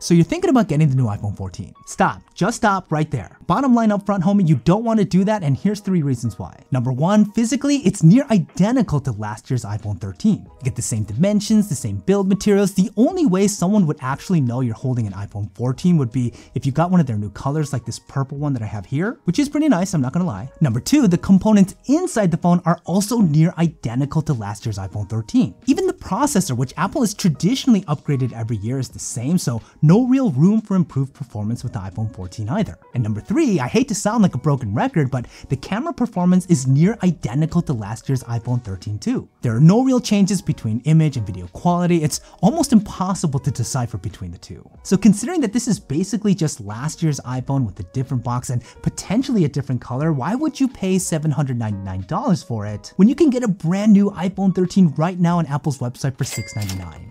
So you're thinking about getting the new iPhone 14. Stop, just stop right there. Bottom line up front, homie, you don't want to do that, and here's three reasons why. Number one, physically, it's near identical to last year's iPhone 13. You get the same dimensions, the same build materials. The only way someone would actually know you're holding an iPhone 14 would be if you got one of their new colors like this purple one that I have here, which is pretty nice, I'm not gonna lie. Number two, the components inside the phone are also near identical to last year's iPhone 13. Even the processor, which Apple has traditionally upgraded every year, is the same, so no real room for improved performance with the iPhone 14 either. And number three, I hate to sound like a broken record, but the camera performance is near identical to last year's iPhone 13 too. There are no real changes between image and video quality, it's almost impossible to decipher between the two. So considering that this is basically just last year's iPhone with a different box and potentially a different color, why would you pay $799 for it when you can get a brand new iPhone 13 right now on Apple's website for $699?